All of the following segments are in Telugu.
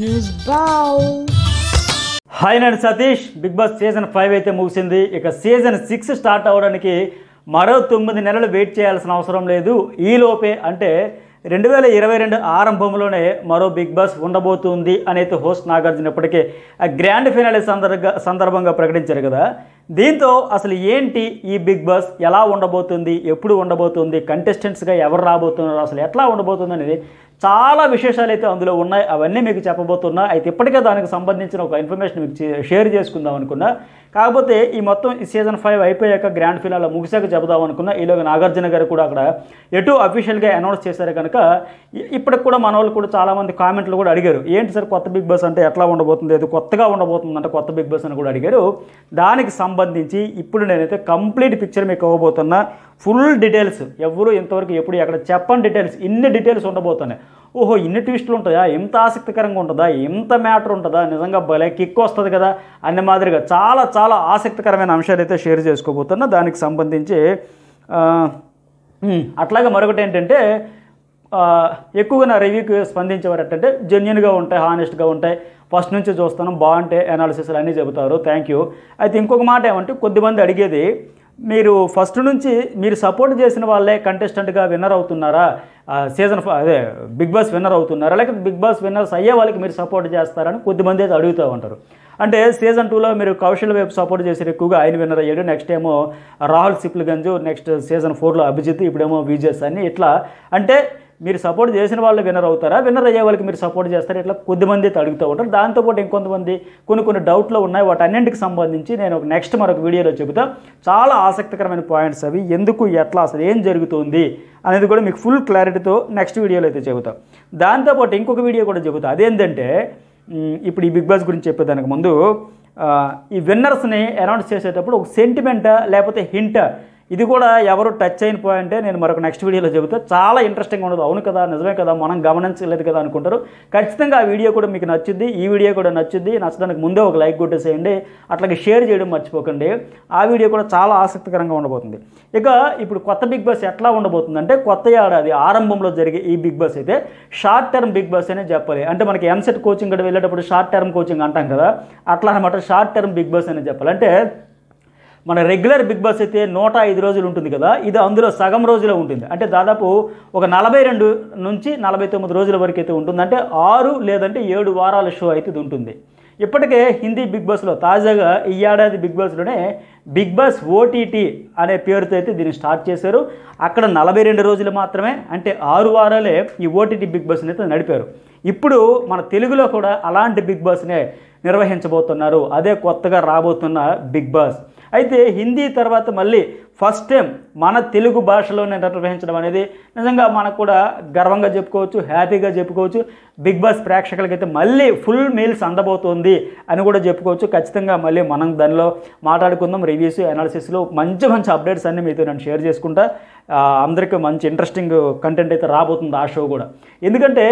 News బావ్ హాయ్ నేను Satish Bigg Boss season five అయితే ముగిసింది. ఇక సీజన్ సిక్స్ స్టార్ట్ అవ్వడానికి మరో తొమ్మిది నెలలు వెయిట్ చేయాల్సిన అవసరం లేదు. ఈలోపే అంటే రెండు వేల ఇరవై రెండు ఆరంభంలోనే మరో బిగ్ బాస్ ఉండబోతుంది అనేది హోస్ట్ నాగార్జున ఇప్పటికే ఆ గ్రాండ్ ఫినాలే సందర్భంగా సందర్భంగా ప్రకటించారు కదా. దీంతో అసలు ఏంటి ఈ బిగ్ బాస్ ఎలా ఉండబోతుంది? ఎప్పుడు ఉండబోతుంది? కంటెస్టెంట్స్గా ఎవరు రాబోతున్నారు? అసలు ఎట్లా ఉండబోతుంది అనేది చాలా విశేషాలు అయితే అందులో ఉన్నాయి. అవన్నీ మీకు చెప్పబోతున్నా. అయితే ఇప్పటికే దానికి సంబంధించిన ఒక ఇన్ఫర్మేషన్ మీకు షేర్ చేసుకుందాం అనుకున్నా. కాకపోతే ఈ మొత్తం ఈ సీజన్ ఫైవ్ అయిపోయాక గ్రాండ్ ఫినాలో ముగిసాక చెబుదాం అనుకున్నా. ఈలోగా నాగార్జున గారు కూడా అక్కడ ఎటు అఫీషియల్గా అనౌన్స్ చేశారు కనుక ఇప్పటికి కూడా మన వాళ్ళు కూడా చాలామంది కామెంట్లు కూడా అడిగారు. ఏంటి సార్ కొత్త బిగ్ బాస్ అంటే ఎట్లా ఉండబోతుంది? అది కొత్తగా ఉండబోతుంది అంటే కొత్త బిగ్ బాస్ అని కూడా అడిగారు. దానికి సంబంధించి ఇప్పుడు నేనైతే కంప్లీట్ పిక్చర్ మీకు ఇవ్వబోతున్నా. ఫుల్ డీటెయిల్స్ ఎవరు ఇంతవరకు ఎప్పుడు ఎక్కడ చెప్పని డీటెయిల్స్ ఇన్ని డీటెయిల్స్ ఉండబోతున్నాయి. ఓహో ఇన్ని ట్విస్టులు ఉంటాయా? ఎంత ఆసక్తికరంగా ఉంటుందా? ఎంత మ్యాటర్ ఉంటుందా? నిజంగా భలే కిక్ వస్తుంది కదా? అనే మాదిరిగా చాలా చాలా ఆసక్తికరమైన అంశాలు అయితే షేర్ చేసుకోబోతున్నా. దానికి సంబంధించి అట్లాగే మరొకటి ఏంటంటే ఎక్కువగా నా రివ్యూకి స్పందించేవారు ఏంటంటే జెన్యున్గా ఉంటాయి హానెస్ట్గా ఉంటాయి. ఫస్ట్ నుంచి చూస్తాను బాగుంటాయి అనాలిసిస్లు అన్నీ చెబుతారు. థ్యాంక్ యూ అయితే ఇంకొక మాట ఏమంటే కొద్దిమంది అడిగేది మీరు ఫస్ట్ నుంచి మీరు సపోర్ట్ చేసిన వాళ్ళే కంటెస్టెంట్గా విన్నర్ అవుతున్నారా? సీజన్ అదే బిగ్ బాస్ విన్నర్ అవుతున్నారా? లేకపోతే బిగ్ బాస్ విన్నర్స్ అయ్యే వాళ్ళకి మీరు సపోర్ట్ చేస్తారని కొద్దిమంది అయితే అడుగుతూ ఉంటారు. అంటే సీజన్ టూలో మీరు కౌశల్ వైపు సపోర్ట్ చేసారు ఎక్కువగా ఆయన విన్నర్ అయ్యాడు. నెక్స్ట్ ఏమో రాహుల్ సిప్లిగంజు నెక్స్ట్ సీజన్ ఫోర్లో అభిజిత్ ఇప్పుడేమో విజయస్ అని ఇట్లా. అంటే మీరు సపోర్ట్ చేసిన వాళ్ళు విన్నర్ అవుతారా? విన్నర్ అయ్యే వాళ్ళకి మీరు సపోర్ట్ చేస్తారా? ఇట్లా కొద్దిమంది అయితే అడుగుతూ ఉంటారు. దాంతోపాటు ఇంకొంతమంది కొన్ని కొన్ని డౌట్లు ఉన్నాయి. వాటి అన్నింటికి సంబంధించి నేను ఒక నెక్స్ట్ మరొక వీడియోలో చెబుతా. చాలా ఆసక్తికరమైన పాయింట్స్ అవి. ఎందుకు ఎట్లా అసలు ఏం జరుగుతుంది అనేది కూడా మీకు ఫుల్ క్లారిటీతో నెక్స్ట్ వీడియోలో అయితే చెబుతా. దాంతోపాటు ఇంకొక వీడియో కూడా చెబుతా. అదేంటంటే ఇప్పుడు ఈ బిగ్ బాస్ గురించి చెప్పేదానికి ముందు ఈ విన్నర్స్ని అనౌన్స్ చేసేటప్పుడు ఒక సెంటిమెంట్ లేకపోతే హింటా ఇది కూడా ఎవరు టచ్ అయిన పాయింటే నేను మరొక నెక్స్ట్ వీడియోలో చెబుతా. చాలా ఇంట్రెస్టింగ్ ఉండదు. అవును కదా నిజమే కదా మనం గమనించలేదు కదా అనుకుంటారు. ఖచ్చితంగా ఆ వీడియో కూడా మీకు నచ్చుద్ది. ఈ వీడియో కూడా నచ్చుద్ది. నచ్చడానికి ముందే ఒక లైక్ కొట్టేసేయండి. అట్లాగే షేర్ చేయడం మర్చిపోకండి. ఆ వీడియో కూడా చాలా ఆసక్తికరంగా ఉండబోతుంది. ఇక ఇప్పుడు కొత్త బిగ్ బాస్ ఎట్లా ఉండబోతుంది అంటే కొత్త ఏడాది ఆరంభంలో జరిగే ఈ బిగ్ బాస్ అయితే షార్ట్ టర్మ్ బిగ్ బాస్ అనే చెప్పాలి. అంటే మనకి ఎంసెట్ కోచింగ్ కూడా వెళ్ళేటప్పుడు షార్ట్ టర్మ్ కోచింగ్ అంటాం కదా. అట్లా అనమాట షార్ట్ టర్మ్ బిగ్ బాస్ అనే చెప్పాలి. అంటే మన రెగ్యులర్ బిగ్ బాస్ అయితే నూట ఐదు రోజులు ఉంటుంది కదా ఇది అందులో సగం రోజులో ఉంటుంది. అంటే దాదాపు ఒక నలభై రెండు నుంచి నలభై తొమ్మిది రోజుల వరకు అయితే ఉంటుంది. అంటే ఆరు లేదంటే ఏడు వారాల షో అయితే ఇది ఉంటుంది. ఇప్పటికే హిందీ బిగ్ బాస్లో తాజాగా ఈ ఏడాది బిగ్ బాస్లోనే బిగ్ బాస్ ఓటీటీ అనే పేరుతో అయితే దీన్ని స్టార్ట్ చేశారు. అక్కడ నలభై రెండు రోజులు మాత్రమే అంటే ఆరు వారాలే ఈ ఓటీటీ బిగ్ బాస్ని అయితే నడిపారు. ఇప్పుడు మన తెలుగులో కూడా అలాంటి బిగ్ బాస్నే నిర్వహించబోతున్నారు. అదే కొత్తగా రాబోతున్న బిగ్ బాస్ అయితే హిందీ తర్వాత మళ్ళీ ఫస్ట్ టైం మన తెలుగు భాషలోనే నిర్వహించడం అనేది నిజంగా మనకు కూడా గర్వంగా చెప్పుకోవచ్చు హ్యాపీగా చెప్పుకోవచ్చు. బిగ్ బాస్ ప్రేక్షకులకైతే మళ్ళీ ఫుల్ మీల్స్ అందబోతోంది అని కూడా చెప్పుకోవచ్చు. ఖచ్చితంగా మళ్ళీ మనం దానిలో మాట్లాడుకుందాం. రివ్యూస్ అనాలిసిస్లో మంచి మంచి అప్డేట్స్ అన్నీ మీతో నేను షేర్ చేసుకుంటా. అందరికీ మంచి ఇంట్రెస్టింగ్ కంటెంట్ అయితే రాబోతుంది ఆ షో కూడా. ఎందుకంటే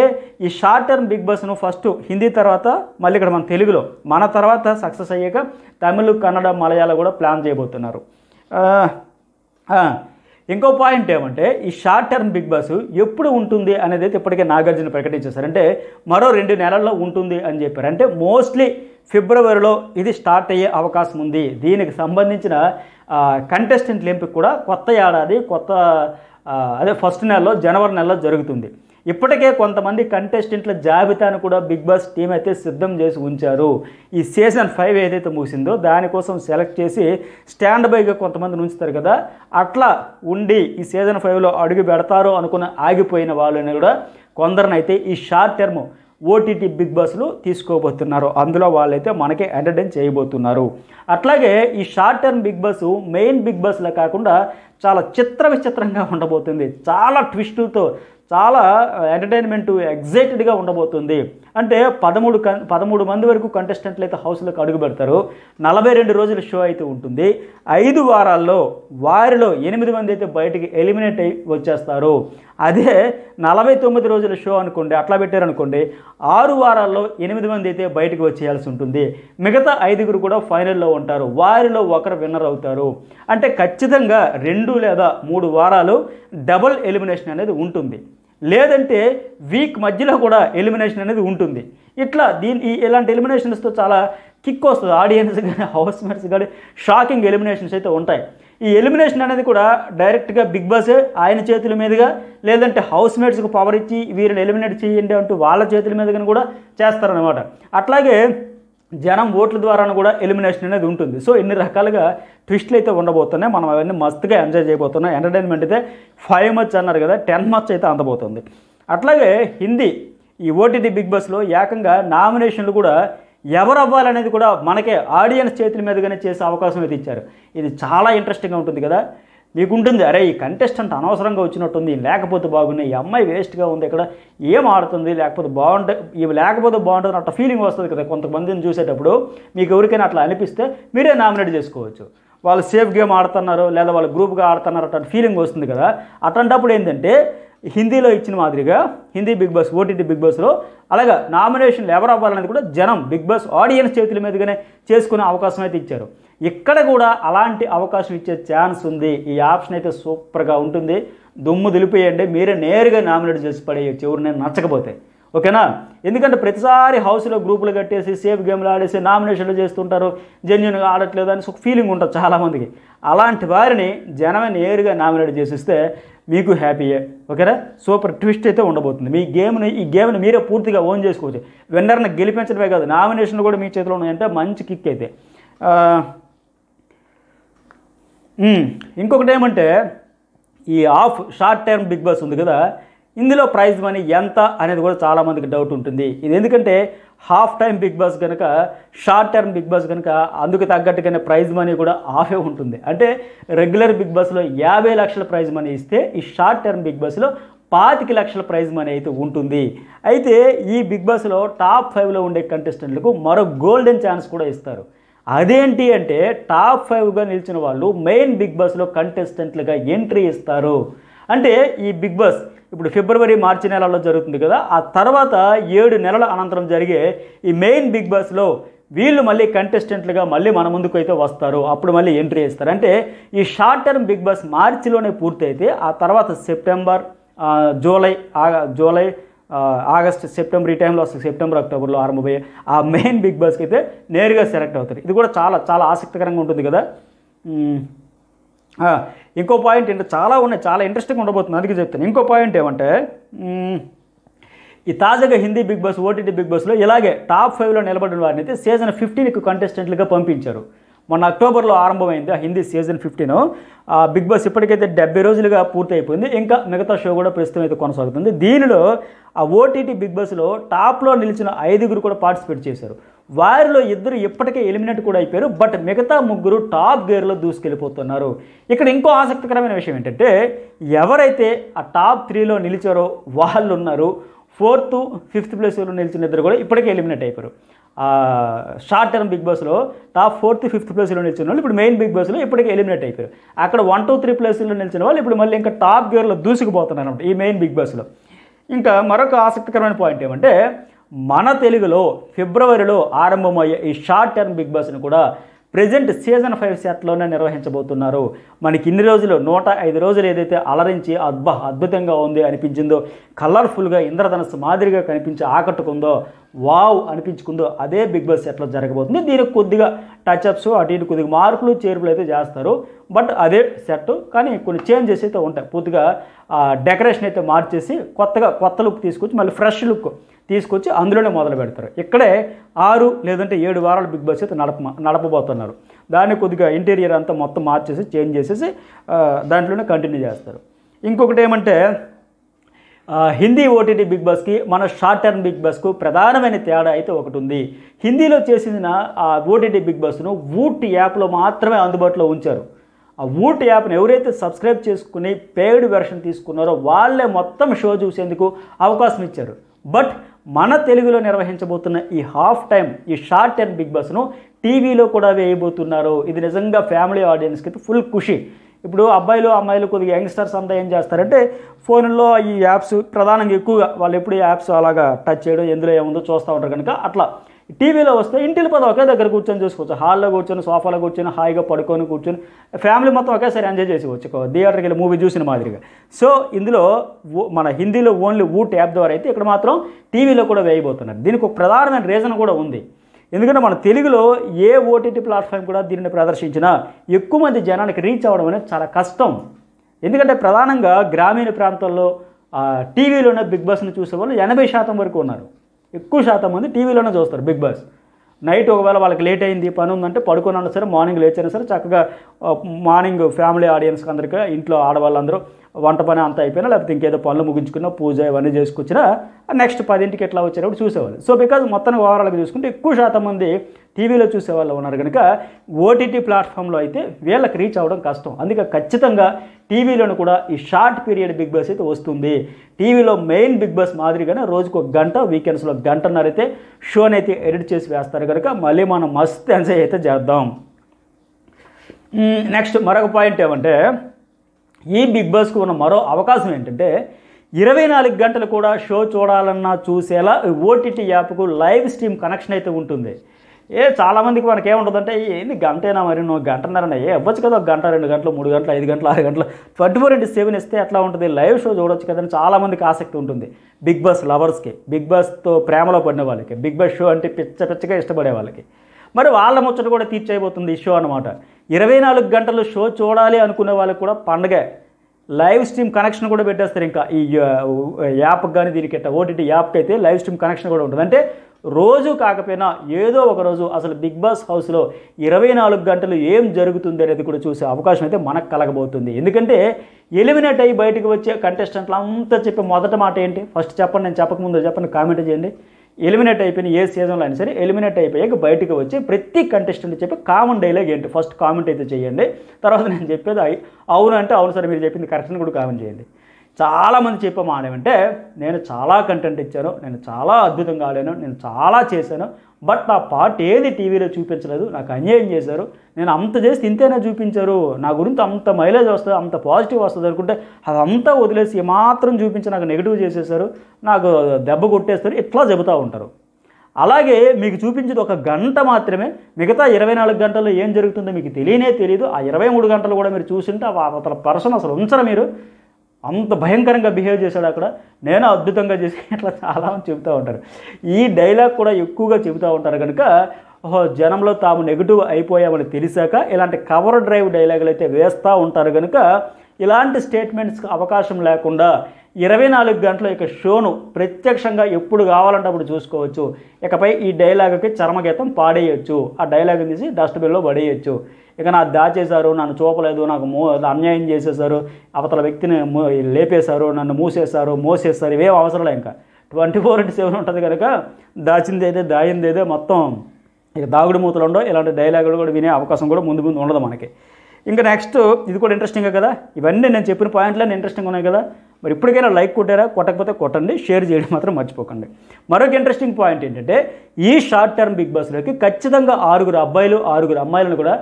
ఈ షార్ట్ టర్మ్ బిగ్ బాస్ను ఫస్ట్ హిందీ తర్వాత మళ్ళీ ఇక్కడ మన తెలుగులో మన తర్వాత సక్సెస్ అయ్యాక తమిళ్ కన్నడ మలయాళం కూడా ప్లాన్ చేయబోతున్నారు. ఇంకో పాయింట్ ఏమంటే ఈ షార్ట్ టర్మ్ బిగ్ బాస్ ఎప్పుడు ఉంటుంది అనేది అయితే ఇప్పటికే నాగార్జున ప్రకటించేశారు. అంటే మరో రెండు నెలల్లో ఉంటుంది అని చెప్పారు. అంటే మోస్ట్లీ ఫిబ్రవరిలో ఇది స్టార్ట్ అయ్యే అవకాశం ఉంది. దీనికి సంబంధించిన కంటెస్టెంట్ల ఎంపిక కూడా కొత్త ఏడాది కొత్త అదే ఫస్ట్ నెలలో జనవరి నెలలో జరుగుతుంది. ఇప్పటికే కొంతమంది కంటెస్టెంట్ల జాబితాను కూడా బిగ్ బాస్ టీం అయితే సిద్ధం చేసి ఉంచారు. ఈ సీజన్ ఫైవ్ ఏదైతే ముగిసిందో దానికోసం సెలెక్ట్ చేసి స్టాండ్ బైగా కొంతమంది ఉంచుతారు కదా అట్లా ఉండి ఈ సీజన్ ఫైవ్లో అడుగు పెడతారు అనుకుని ఆగిపోయిన వాళ్ళని కూడా కొందరినైతే ఈ షార్ట్ టర్మ్ ఓటీటీ బిగ్ బాస్లు తీసుకోబోతున్నారు. అందులో వాళ్ళైతే మనకి ఎంటర్టైన్ చేయబోతున్నారు. అట్లాగే ఈ short term Bigg Boss main Bigg బాస్లో కాకుండా చాలా చిత్ర విచిత్రంగా ఉండబోతుంది. చాలా ట్విస్టులతో చాలా ఎంటర్టైన్మెంట్ ఎగ్జైటెడ్గా ఉండబోతుంది. అంటే పదమూడు కన్ పదమూడు మంది వరకు కంటెస్టెంట్లు అయితే హౌస్లోకి అడుగు పెడతారు. నలభై రెండు రోజుల షో అయితే ఉంటుంది. ఐదు వారాల్లో వారిలో ఎనిమిది మంది అయితే బయటికి ఎలిమినేట్ అయి వచ్చేస్తారు. అదే నలభై తొమ్మిది రోజుల షో అనుకోండి అట్లా పెట్టారనుకోండి ఆరు వారాల్లో ఎనిమిది మంది అయితే బయటకు వచ్చేయాల్సి ఉంటుంది. మిగతా ఐదుగురు కూడా ఫైనల్లో ఉంటారు. వారిలో ఒకరు విన్నర్ అవుతారు. అంటే ఖచ్చితంగా రెండు లేదా మూడు వారాలు డబుల్ ఎలిమినేషన్ అనేది ఉంటుంది. లేదంటే వీక్ మధ్యలో కూడా ఎలిమినేషన్ అనేది ఉంటుంది. ఇట్లా దీని ఇలాంటి ఎలిమినేషన్స్తో చాలా కిక్ వస్తుంది. ఆడియన్స్ కానీ హౌస్ మేట్స్ కానీ షాకింగ్ ఎలిమినేషన్స్ అయితే ఉంటాయి. ఈ ఎలిమినేషన్ అనేది కూడా డైరెక్ట్గా బిగ్ బాస్ ఆయన చేతుల మీదుగా లేదంటే హౌస్ మేట్స్కి పవర్ ఇచ్చి వీరిని ఎలిమినేట్ చేయండి అంటూ వాళ్ళ చేతుల మీదుగా కూడా చేస్తారనమాట అట్లాగే జనం ఓట్ల ద్వారా కూడా ఎలిమినేషన్ అనేది ఉంటుంది. సో ఇన్ని రకాలుగా ట్విస్ట్లు అయితే ఉండబోతున్నాయి. మనం అవన్నీ మస్తుగా ఎంజాయ్ చేయబోతున్నాం. ఎంటర్టైన్మెంట్ అయితే ఫైవ్ మచ్ అన్నారు కదా టెన్ మచ్ అయితే అందబోతుంది. అట్లాగే హిందీ ఈ ఓటీటీ బిగ్ బాస్లో ఏకంగా నామినేషన్లు కూడా ఎవరు అవ్వాలనేది కూడా మనకే ఆడియన్స్ చేతుల మీదుగానే చేసే అవకాశం అయితే ఇచ్చారు. ఇది చాలా ఇంట్రెస్టింగ్గా ఉంటుంది కదా. మీకు ఉంటుంది అరే ఈ కంటెస్టెంట్ అనవసరంగా వచ్చినట్టుంది. లేకపోతే బాగున్నాయి. ఈ అమ్మాయి వేస్ట్గా ఉంది. ఇక్కడ ఏం ఆడుతుంది లేకపోతే బాగుంటే ఇవి లేకపోతే బాగుంటుంది అట్లా ఫీలింగ్ వస్తుంది కదా కొంతమందిని చూసేటప్పుడు. మీకు ఎవరికైనా అట్లా అనిపిస్తే మీరే నామినేట్ చేసుకోవచ్చు. వాళ్ళు సేఫ్ గేమ్ ఆడుతున్నారు. లేదా వాళ్ళు గ్రూప్గా ఆడుతున్నారు అట్లా ఫీలింగ్ వస్తుంది కదా. అట్లాంటప్పుడు ఏంటంటే హిందీలో ఇచ్చిన మాదిరిగా Hindi Bigg Boss OTT Bigg బాస్లో అలాగా నామినేషన్లు ఎవరు అవ్వాలనేది కూడా జనం బిగ్ బాస్ ఆడియన్స్ చేతుల మీదుగానే చేసుకునే అవకాశం అయితే ఇచ్చారు. ఇక్కడ కూడా అలాంటి అవకాశం ఇచ్చే ఛాన్స్ ఉంది. ఈ ఆప్షన్ అయితే సూపర్గా ఉంటుంది. దుమ్ము దులిపేయండి. మీరే నేరుగా నామినేట్ చేసి పడేయచ్చు ఎవరు నేను నచ్చకపోతే. ఓకేనా? ఎందుకంటే ప్రతిసారి హౌస్లో గ్రూపులు కట్టేసి సేఫ్ గేమ్లు ఆడేసి నామినేషన్లు చేస్తుంటారు. జెన్యున్గా ఆడట్లేదు అని ఒక ఫీలింగ్ ఉంటుంది చాలామందికి. అలాంటి వారిని జనమే నేరుగా నామినేట్ చేసిస్తే మీకు హ్యాపీయే ఓకేనా? సూపర్ ట్విస్ట్ అయితే ఉండబోతుంది. మీ గేమ్ని ఈ గేమ్ని మీరే పూర్తిగా ఓన్ చేసుకోవచ్చు. విన్నర్ని గెలిపించడమే కాదు నామినేషన్లు కూడా మీ చేతిలో ఉన్నాయంటే మంచి కిక్ అయితే. ఇంకొకటి ఏమంటే ఈ half short term Bigg Boss ఉంది కదా ఇందులో ప్రైజ్ మనీ ఎంత అనేది కూడా చాలామందికి డౌట్ ఉంటుంది. ఇది ఎందుకంటే హాఫ్ టైం బిగ్ బాస్ కనుక షార్ట్ టర్మ్ బిగ్ బాస్ కనుక అందుకు తగ్గట్టుగానే ప్రైజ్ మనీ కూడా ఆఫే ఉంటుంది. అంటే రెగ్యులర్ బిగ్ బాస్లో యాభై లక్షల ప్రైజ్ మనీ ఇస్తే ఈ షార్ట్ టర్మ్ బిగ్ బాస్లో పాతిక లక్షల ప్రైజ్ మనీ అయితే ఉంటుంది. అయితే ఈ బిగ్ బాస్లో టాప్ ఫైవ్లో ఉండే కంటెస్టెంట్లకు మరో గోల్డెన్ ఛాన్స్ కూడా ఇస్తారు. అదేంటి అంటే టాప్ ఫైవ్గా నిలిచిన వాళ్ళు మెయిన్ బిగ్ బాస్లో కంటెస్టెంట్లుగా ఎంట్రీ ఇస్తారు. అంటే ఈ బిగ్ బాస్ ఇప్పుడు ఫిబ్రవరి మార్చి నెలలో జరుగుతుంది కదా ఆ తర్వాత ఏడు నెలల అనంతరం జరిగే ఈ మెయిన్ బిగ్ బాస్లో వీళ్ళు మళ్ళీ కంటెస్టెంట్లుగా మళ్ళీ మన ముందుకు అయితే వస్తారు. అప్పుడు మళ్ళీ ఎంట్రీ ఇస్తారు. అంటే ఈ షార్ట్ టర్మ్ బిగ్ బాస్ మార్చిలోనే పూర్తయితే ఆ తర్వాత September July July August September ఈ టైంలో వస్తుంది సెప్టెంబర్ అక్టోబర్లో ఆరంభమయ్యే ఆ మెయిన్ బిగ్ బాస్కి అయితే నేరుగా సెలెక్ట్ అవుతారు. ఇది కూడా చాలా చాలా ఆసక్తికరంగా ఉంటుంది కదా. ఇంకో పాయింట్ ఏంటంటే చాలా ఉన్నాయి చాలా ఇంట్రెస్టింగ్ ఉండబోతుంది. అందుకే చెప్తాను. ఇంకో పాయింట్ ఏమంటే ఈ తాజాగా Hindi Bigg Boss OTT Bigg బాస్లో ఇలాగే టాప్ ఫైవ్లో నిలబడిన వారిని అయితే సీజన్ ఫిఫ్టీన్కి కంటెస్టెంట్లుగా పంపించారు. మొన్న అక్టోబర్లో ఆరంభమైంది ఆ హిందీ సీజన్ ఫిఫ్టీన్. ఆ బిగ్ బాస్ ఇప్పటికైతే డెబ్బై రోజులుగా పూర్తి అయిపోయింది ఇంకా మిగతా షో కూడా ప్రస్తుతం అయితే కొనసాగుతుంది. దీనిలో ఆ ఓటీటీ బిగ్ బాస్లో టాప్లో నిలిచిన ఐదుగురు కూడా పార్టిసిపేట్ చేశారు. వారిలో ఇద్దరు ఇప్పటికే ఎలిమినేట్ కూడా అయిపోయారు. బట్ మిగతా ముగ్గురు టాప్ గేర్లో దూసుకెళ్ళిపోతున్నారు. ఇక్కడ ఇంకో ఆసక్తికరమైన విషయం ఏంటంటే ఎవరైతే ఆ టాప్ త్రీలో నిలిచారో వాళ్ళు ఉన్నారు ఫోర్త్ ఫిఫ్త్ ప్లేస్లో నిలిచిన ఇద్దరు కూడా ఇప్పటికే ఎలిమినేట్ అయిపోయారు. షార్ట్ టర్మ్ బిగ్ బాస్లో టాప్ ఫోర్త్ ఫిఫ్త్ ప్లేస్లో నిలిచిన వాళ్ళు ఇప్పుడు మెయిన్ బిగ్ బాస్లో ఇప్పటికే ఎలిమినేట్ అయిపోయారు. అక్కడ వన్ టూ త్రీ ప్లేస్లో నిలిచిన వాళ్ళు ఇప్పుడు మళ్ళీ ఇంకా టాప్ గేర్లో దూసుకుపోతున్నారు అనమాట ఈ మెయిన్ బిగ్ బాస్లో ఇంకా మరొక ఆసక్తికరమైన పాయింట్ ఏమంటే మన తెలుగులో ఫిబ్రవరిలో ఆరంభమయ్యే ఈ షార్ట్ టర్మ్ బిగ్ బాస్ని కూడా ప్రజెంట్ సీజన్ ఫైవ్ సెట్లోనే నిర్వహించబోతున్నారు. మనకి ఇన్ని రోజులు నూట ఐదు రోజులు ఏదైతే అలరించి అద్భ అద్భుతంగా ఉంది అనిపించిందో కలర్ఫుల్గా ఇంద్రధనస్సు మాదిరిగా కనిపించి ఆకట్టుకుందో వావ్ అనిపించుకుందో అదే బిగ్ బాస్ సెట్లో జరగబోతుంది. దీనికి కొద్దిగా టచ్అప్స్ అటు ఇటు కొద్దిగా మార్పులు చేర్పులు అయితే చేస్తారు. బట్ అదే సెట్ కానీ కొన్ని చేంజెస్ అయితే ఉంటాయి. పూర్తిగా డెకరేషన్ అయితే మార్చేసి కొత్తగా కొత్త లుక్ తీసుకొచ్చి మళ్ళీ ఫ్రెష్ లుక్ తీసుకొచ్చి అందులోనే మొదలు పెడతారు. ఇక్కడే ఆరు లేదంటే ఏడు వారాలు బిగ్ బాస్ అయితే నడప నడపబోతున్నారు. దాన్ని కొద్దిగా ఇంటీరియర్ అంతా మొత్తం మార్చేసి చేంజ్ చేసేసి దాంట్లోనే కంటిన్యూ చేస్తారు. ఇంకొకటి ఏమంటే హిందీ ఓటీటీ బిగ్ బాస్కి మన షార్ట్ టర్మ్ బిగ్ బాస్కు ప్రధానమైన తేడా అయితే ఒకటి ఉంది. హిందీలో చేసిన ఆ ఓటీటీ బిగ్ బాస్ను వూట్ యాప్లో మాత్రమే అందుబాటులో ఉంచారు. ఆ వూట్ యాప్ని ఎవరైతే సబ్స్క్రైబ్ చేసుకుని పెయిడ్ వెర్షన్ తీసుకున్నారో వాళ్ళే మొత్తం షో చూసేందుకు అవకాశం ఇచ్చారు. బట్ మన తెలుగులో నిర్వహించబోతున్న ఈ హాఫ్ టైం ఈ షార్ట్ టైం బిగ్ బాస్ను టీవీలో కూడా వేయబోతున్నారు. ఇది నిజంగా ఫ్యామిలీ ఆడియన్స్కి అయితే ఫుల్ ఖుషి. ఇప్పుడు అబ్బాయిలు అమ్మాయిలు కొద్దిగా యంగ్స్టర్స్ అంతా ఏం చేస్తారంటే ఫోన్లో ఈ యాప్స్ ప్రధానంగా ఎక్కువగా వాళ్ళు ఎప్పుడు ఈ యాప్స్ అలాగా టచ్ చేయడం ఎందులో ఏముందో చూస్తూ ఉంటారు కనుక అట్లా. టీవీలో వస్తే ఇంటిలో పద ఒకే దగ్గర కూర్చొని చూసుకోవచ్చు. హాల్లో కూర్చొని సోఫాలో కూర్చొని హాయిగా పడుకొని కూర్చొని ఫ్యామిలీ మొత్తం ఒకేసారి ఎంజాయ్ చేసి వచ్చు థియేటర్కి వెళ్ళి మూవీ చూసిన మాదిరిగా. సో ఇందులో మన హిందీలో ఓన్లీ ఊ ట్యాప్ ద్వారా అయితే ఇక్కడ మాత్రం టీవీలో కూడా వేయబోతున్నారు. దీనికి ఒక ప్రధానమైన రీజన్ కూడా ఉంది. ఎందుకంటే మన తెలుగులో ఏ ఓటీటీ ప్లాట్ఫామ్ కూడా దీనిని ప్రదర్శించినా ఎక్కువ మంది జనానికి రీచ్ అవ్వడం అనేది చాలా కష్టం. ఎందుకంటే ప్రధానంగా గ్రామీణ ప్రాంతాల్లో టీవీలో టీవీలోనే బిగ్ బాస్ని చూసే వాళ్ళు ఎనభై శాతం వరకు ఉన్నారు. ఎక్కువ శాతం మంది టీవీలోనే చూస్తారు బిగ్ బాస్. నైట్ ఒకవేళ వాళ్ళకి లేట్ అయింది పని ఉందంటే పడుకున్నా సరే మార్నింగ్ లేచైనా సరే చక్కగా మార్నింగ్ ఫ్యామిలీ ఆడియన్స్కి అందరికీ ఇంట్లో ఆడవాళ్ళందరూ వంట పని అంతా అయిపోయినా లేకపోతే ఇంకేదో పనులు ముగించుకున్నా పూజ ఇవన్నీ చేసుకొచ్చినా నెక్స్ట్ పదింటికి ఎట్లా వచ్చేటప్పుడు చూసేవాళ్ళు. సో బికాజ్ మొత్తం ఓవరాల్గా చూసుకుంటే ఎక్కువ శాతం మంది టీవీలో చూసేవాళ్ళు ఉన్నారు. కనుక ఓటీటీ ప్లాట్ఫామ్లో అయితే వీళ్ళకి రీచ్ అవ్వడం కష్టం. అందుకే ఖచ్చితంగా టీవీలోను కూడా ఈ షార్ట్ పీరియడ్ బిగ్ బాస్ అయితే వస్తుంది. టీవీలో మెయిన్ బిగ్ బాస్ మాదిరిగానే రోజుకు ఒక గంట వీకెండ్స్లో గంటన్నర అయితే షోని అయితే ఎడిట్ చేసి వేస్తారు. కనుక మళ్ళీ మనం మస్తు ఎంజాయ్ అయితే చేద్దాం. నెక్స్ట్ మరొక పాయింట్ ఏమంటే ఈ బిగ్ బాస్కు ఉన్న మరో అవకాశం ఏంటంటే ఇరవై నాలుగు గంటలు కూడా షో చూడాలన్నా చూసేలా ఓటీటీ యాప్కు లైవ్ స్ట్రీమ్ కనెక్షన్ అయితే ఉంటుంది. ఏ చాలామందికి మనకి ఏముంటుందంటే ఏంది గంటేనా మరి? నువ్వు గంటన్నరనే ఏ అవ్వచ్చు కదా ఒక గంట రెండు గంటలు మూడు గంటలు ఐదు గంటలు ఆరు గంటలు. ట్వంటీ ఫోర్ ఇంటూ సెవెన్ ఇస్తే ఎట్లా ఉంటుంది? లైవ్ షో చూడొచ్చు కదని చాలామందికి ఆసక్తి ఉంటుంది. బిగ్ బాస్ లవర్స్కి బిగ్ బాస్తో ప్రేమలో పడిన వాళ్ళకి బిగ్ బాస్ షో అంటే పిచ్చ పిచ్చగా ఇష్టపడే వాళ్ళకి. మరి వాళ్ళ ముచ్చట కూడా తీర్చేయబోతుంది ఈ షో అనమాట ఇరవై నాలుగు గంటలు షో చూడాలి అనుకునే వాళ్ళకి కూడా పండగే. లైవ్ స్ట్రీమ్ కనెక్షన్ కూడా పెట్టేస్తారు ఇంకా. ఈ యాప్ కానీ దీనికి ఇట్లా ఓటీటీ యాప్కి అయితే లైవ్ స్ట్రీమ్ కనెక్షన్ కూడా ఉంటుంది. అంటే రోజు కాకపోయినా ఏదో ఒక రోజు అసలు బిగ్ బాస్ హౌస్లో ఇరవై నాలుగు గంటలు ఏం జరుగుతుంది అనేది కూడా చూసే అవకాశం అయితే మనకు కలగబోతుంది. ఎందుకంటే ఎలిమినేట్ అయ్యి బయటకు వచ్చే కంటెస్టెంట్లు అంతా చెప్పే మొదట మాట ఏంటి? ఫస్ట్ చెప్పండి నేను చెప్పకముందు చెప్పండి కామెంట్ చేయండి. ఎలిమినేట్ అయిపోయిన ఏ సీజన్లో అయినా సరే ఎలిమినేట్ అయిపోయాక బయటకు వచ్చి ప్రతి కంటెస్టెంట్ చెప్పి కామన్ డైలాగ్ ఏంటి? ఫస్ట్ కామెంట్ అయితే చేయండి. తర్వాత నేను చెప్పేది అయి- అవును అంటే అవును సరే మీరు చెప్పింది కరెక్షన్ కూడా కామెంట్ చేయండి. చాలామంది చెప్పే మాట ఏమంటే నేను చాలా కంటెంట్ ఇచ్చాను నేను చాలా అద్భుతంగా ఆడాను నేను చాలా చేశాను బట్ నా పార్ట్ ఏది టీవీలో చూపించలేదు నాకు అన్యాయం చేశారు. నేను అంత చేసి ఇంతేనా చూపించారు. నా గురించి అంత మైలేజ్ వస్తుంది అంత పాజిటివ్ వస్తుంది అనుకుంటే అదంతా వదిలేసి ఏమాత్రం చూపించి నాకు నెగిటివ్ చేసేసారు నాకు దెబ్బ కొట్టేస్తారు ఇట్లా చెబుతూ ఉంటారు. అలాగే మీకు చూపించేది ఒక గంట మాత్రమే మిగతా ఇరవై నాలుగు గంటల్లో ఏం జరుగుతుందో మీకు తెలియనే తెలియదు ఆ ఇరవై మూడు గంటలు కూడా మీరు చూసింటే ఆ అతల పర్సన్ అసలు ఉంచరు మీరు. అంత భయంకరంగా బిహేవ్ చేశాడు అక్కడ. నేను అద్భుతంగా చేసి ఇట్లా చాలా చెబుతూ ఉంటారు. ఈ డైలాగ్ కూడా ఎక్కువగా చెబుతూ ఉంటారు కనుక ఓహో జనంలో తాము నెగిటివ్ అయిపోయామని తెలిసాక ఇలాంటి కవర్ డ్రైవ్ డైలాగులు అయితే వేస్తూ ఉంటారు కనుక ఇలాంటి స్టేట్మెంట్స్కి అవకాశం లేకుండా ఇరవై నాలుగు గంటల యొక్క షోను ప్రత్యక్షంగా ఎప్పుడు కావాలంటే అప్పుడు చూసుకోవచ్చు. ఇకపై ఈ డైలాగ్కి చర్మగీతం పాడేయచ్చు. ఆ డైలాగ్ తీసి డస్ట్బిన్లో పడేయచ్చు. ఇక నాకు దాచేశారు నన్ను చూపలేదు నాకు మో అన్యాయం చేసేశారు అవతల వ్యక్తిని మో- లేపేశారు నన్ను మూసేశారు మోసేశారు ఇవేం అవసరం ఇంకా. ట్వంటీ ఫోర్ ఇంటూ సెవెన్ ఉంటుంది కనుక దాచింది అయితే దాయింది అయితే మొత్తం. ఇక దాగుడు మూతలు ఉండవు ఇలాంటి డైలాగులు కూడా వినే అవకాశం కూడా ముందు ముందు ఉండదు మనకి. ఇంకా నెక్స్ట్ ఇది కూడా ఇంట్రెస్టింగే కదా? ఇవన్నీ నేను చెప్పిన పాయింట్లన్నీ ఇంట్రెస్టింగ్ ఉన్నాయి కదా? మరి ఇప్పటికైనా లైక్ కొట్టారా? కొట్టకపోతే కొట్టండి. షేర్ చేయడం మాత్రం మర్చిపోకండి. మరొక ఇంట్రెస్టింగ్ పాయింట్ ఏంటంటే ఈ షార్ట్ టర్మ్ బిగ్ బాస్లోకి ఖచ్చితంగా ఆరుగురు అబ్బాయిలు ఆరుగురు అమ్మాయిలను కూడా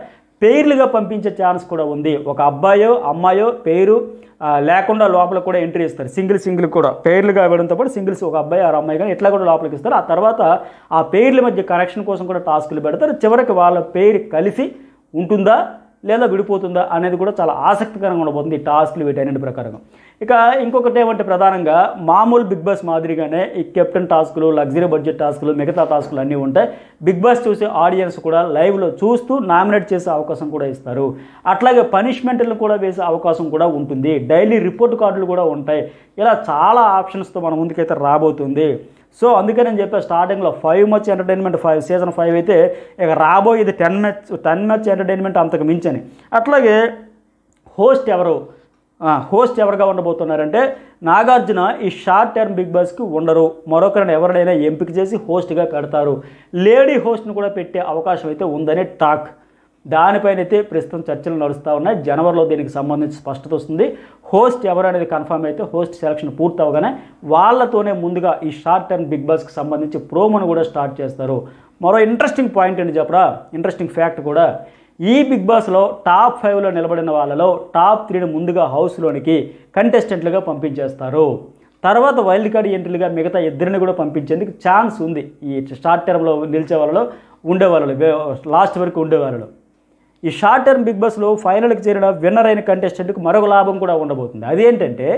పేర్లుగా పంపించే ఛాన్స్ కూడా ఉంది. ఒక అబ్బాయో అమ్మాయో పేరు లేకుండా లోపల కూడా ఎంట్రీ ఇస్తారు. సింగిల్ సింగిల్ కూడా పేర్లుగా ఇవ్వడంతో పాటు సింగిల్స్ ఒక అబ్బాయి ఆరు అమ్మాయి కానీ ఇట్లా కూడా లోపలికి ఇస్తారు. ఆ తర్వాత ఆ పేర్ల మధ్య కనెక్షన్ కోసం కూడా టాస్కులు పెడతారు. చివరికి వాళ్ళ పేరు కలిసి ఉంటుందా లేదా విడిపోతుందా అనేది కూడా చాలా ఆసక్తికరంగా ఉండబోతుంది ఈ టాస్క్లు వీటన్నిటి ప్రకారం ఇక ఇంకొకటి ఏమంటే ప్రధానంగా మామూలు బిగ్ బాస్ మాదిరిగానే ఈ కెప్టెన్ టాస్కులు లగ్జరీ బడ్జెట్ టాస్కులు మిగతా టాస్కులు అన్నీ ఉంటాయి. బిగ్ బాస్ చూసే ఆడియన్స్ కూడా లైవ్లో చూస్తూ నామినేట్ చేసే అవకాశం కూడా ఇస్తారు. అట్లాగే పనిష్మెంట్లు కూడా వేసే అవకాశం కూడా ఉంటుంది. డైలీ రిపోర్ట్ కార్డులు కూడా ఉంటాయి. ఇలా చాలా ఆప్షన్స్తో మన ముందుకైతే రాబోతుంది. సో అందుకే నేను చెప్పే స్టార్టింగ్లో five much entertainment five season five అయితే ఇక రాబోయేది ten match ten match entertainment అంతకు మించని. అట్లాగే హోస్ట్ ఎవరు? హోస్ట్ ఎవరుగా ఉండబోతున్నారంటే నాగార్జున ఈ షార్ట్ టర్మ్ బిగ్ బాస్కి ఉండరు. మరొకరిని ఎవరినైనా ఎంపిక చేసి హోస్ట్గా పెడతారు లేడీ హోస్ట్ను కూడా పెట్టే అవకాశం అయితే ఉందనే టాక్ దానిపైన అయితే ప్రస్తుతం చర్చలు నడుస్తూ ఉన్నాయి. జనవరిలో దీనికి సంబంధించి స్పష్టత వస్తుంది. హోస్ట్ ఎవరు అనేది కన్ఫర్మ్ అయితే హోస్ట్ సెలక్షన్ పూర్తి అవగానే వాళ్ళతోనే ముందుగా ఈ షార్ట్ టర్మ్ బిగ్ బాస్కి సంబంధించి ప్రోమోను కూడా స్టార్ట్ చేస్తారు. మరో ఇంట్రెస్టింగ్ పాయింట్ అని చెప్పరా? ఇంట్రెస్టింగ్ ఫ్యాక్ట్ కూడా. ఈ బిగ్ బాస్లో టాప్ ఫైవ్లో నిలబడిన వాళ్ళలో టాప్ త్రీని ముందుగా హౌస్లోనికి కంటెస్టెంట్లుగా పంపించేస్తారు. తర్వాత వైల్డ్ కార్డ్ ఎంట్రీలుగా మిగతా ఇద్దరిని కూడా పంపించేందుకు ఛాన్స్ ఉంది. ఈ షార్ట్ టర్మ్లో నిలిచే వాళ్ళలో ఉండేవాళ్ళలో లాస్ట్ వరకు ఉండేవాళ్ళలో ఈ షార్ట్ టర్మ్ బిగ్ బాస్లో ఫైనల్కి చేరిన విన్నర్ అయిన కంటెస్టెంట్కి మరొక లాభం కూడా ఉండబోతుంది. అదేంటంటే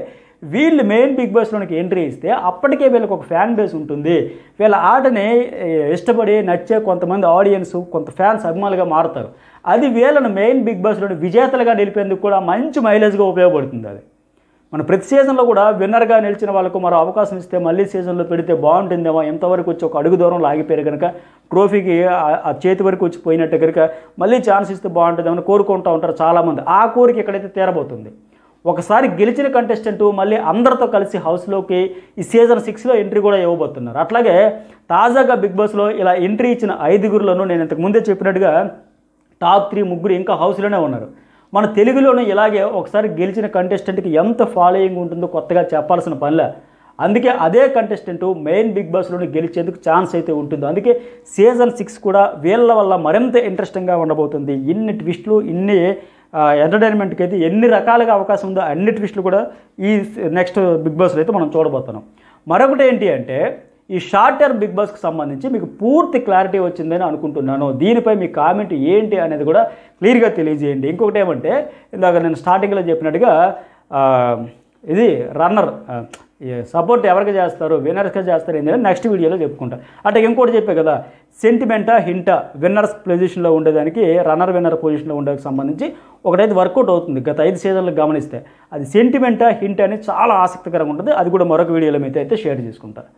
వీళ్ళు మెయిన్ బిగ్ బాస్లోనికి ఎంట్రీ ఇస్తే అప్పటికే వీళ్ళకి ఒక ఫ్యాన్ బేస్ ఉంటుంది. వీళ్ళ ఆటని ఇష్టపడి నచ్చే కొంతమంది ఆడియన్స్ కొంత ఫ్యాన్స్ అభిమానులుగా మారుతారు. అది వీళ్ళను మెయిన్ బిగ్ బాస్లోని విజేతలుగా నిలిపేందుకు కూడా మంచి మైలేజ్గా ఉపయోగపడుతుంది అది. మన ప్రతి సీజన్లో కూడా విన్నర్గా నిలిచిన వాళ్ళకు మరో అవకాశం ఇస్తే మళ్ళీ సీజన్లో పెడితే బాగుంటుందేమో ఎంతవరకు వచ్చి ఒక అడుగు దూరం లాగిపోయారు కనుక ట్రోఫీకి ఆ- ఆ చేతి వరకు వచ్చి పోయినట్టు కనుక మళ్ళీ ఛాన్స్ ఇస్తే బాగుంటుందేమని కోరుకుంటూ ఉంటారు చాలామంది. ఆ కోరిక ఎక్కడైతే తీరబోతుంది? ఒకసారి గెలిచిన కంటెస్టెంట్ మళ్ళీ అందరితో కలిసి హౌస్లోకి ఈ సీజన్ సిక్స్లో ఎంట్రీ కూడా ఇవ్వబోతున్నారు. అట్లాగే తాజాగా బిగ్ బాస్లో ఇలా ఎంట్రీ ఇచ్చిన ఐదుగురులను నేను ఇంతకు ముందే చెప్పినట్టుగా టాప్ త్రీ ముగ్గురు ఇంకా హౌస్లోనే ఉన్నారు. మన తెలుగులోనే ఇలాగే ఒకసారి గెలిచిన కంటెస్టెంట్కి ఎంత ఫాలోయింగ్ ఉంటుందో కొత్తగా చెప్పాల్సిన పనిలే. అందుకే అదే కంటెస్టెంట్ మెయిన్ బిగ్ బాస్లోనే గెలిచేందుకు ఛాన్స్ అయితే ఉంటుంది. అందుకే సీజన్ సిక్స్ కూడా వీళ్ళ వల్ల మరింత ఇంట్రెస్టింగ్గా ఉండబోతుంది. ఇన్ని ట్విస్టులు ఇన్ని ఎంటర్టైన్మెంట్కి అయితే ఎన్ని రకాలుగా అవకాశం ఉందో అన్ని ట్విస్టులు కూడా ఈ నెక్స్ట్ బిగ్ బాస్లో అయితే మనం చూడబోతున్నాం. మరొకటి ఏంటి అంటే ఈ షార్ట్ టర్మ్ బిగ్ బాస్కి సంబంధించి మీకు పూర్తి క్లారిటీ వచ్చిందని అనుకుంటున్నాను. దీనిపై మీ కామెంట్ ఏంటి అనేది కూడా క్లియర్గా తెలియజేయండి. ఇంకొకటి ఏమంటే ఇందాక నేను స్టార్టింగ్లో చెప్పినట్టుగా ఇది రన్నర్ సపోర్ట్ ఎవరికి చేస్తారు విన్నర్స్గా చేస్తారు ఏంటంటే నెక్స్ట్ వీడియోలో చెప్పుకుంటా. అంటే ఇంకోటి చెప్పే కదా సెంటిమెంటా హింటా విన్నర్స్ పొజిషన్లో ఉండేదానికి రన్నర్ విన్నర్ పొజిషన్లో ఉండేకి సంబంధించి ఒకటైతే వర్కౌట్ అవుతుంది. గత ఐదు సీజన్లు గమనిస్తే అది సెంటిమెంటా హింట్ అని చాలా ఆసక్తికరంగా ఉంటుంది. అది కూడా మరొక వీడియోలో మీతో అయితే షేర్ చేసుకుంటారు